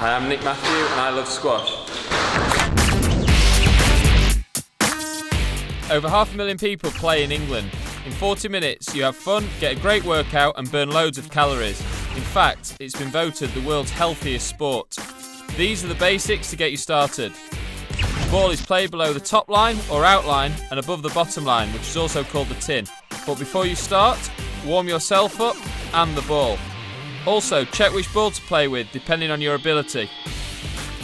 Hi, I'm Nick Matthew and I love squash. Over half a million people play in England. In 40 minutes, you have fun, get a great workout, and burn loads of calories. In fact, it's been voted the world's healthiest sport. These are the basics to get you started. The ball is played below the top line or outline and above the bottom line, which is also called the tin. But before you start, warm yourself up and the ball. Also, check which ball to play with depending on your ability.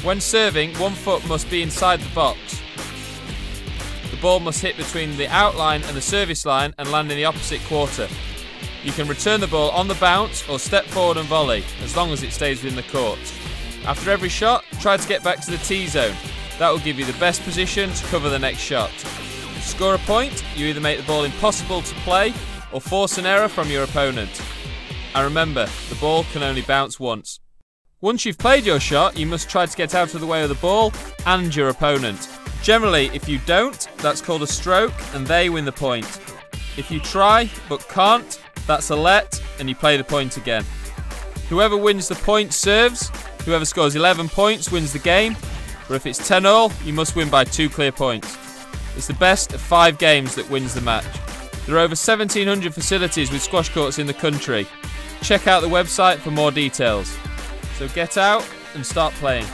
When serving, one foot must be inside the box. The ball must hit between the outline and the service line and land in the opposite quarter. You can return the ball on the bounce or step forward and volley, as long as it stays within the court. After every shot, try to get back to the T zone. That will give you the best position to cover the next shot. To score a point, you either make the ball impossible to play or force an error from your opponent. And remember, the ball can only bounce once. Once you've played your shot, you must try to get out of the way of the ball and your opponent. Generally, if you don't, that's called a stroke and they win the point. If you try but can't, that's a let and you play the point again. Whoever wins the point serves, whoever scores 11 points wins the game, but if it's 10 all, you must win by two clear points. It's the best of five games that wins the match. There are over 1,700 facilities with squash courts in the country. Check out the website for more details. So get out and start playing.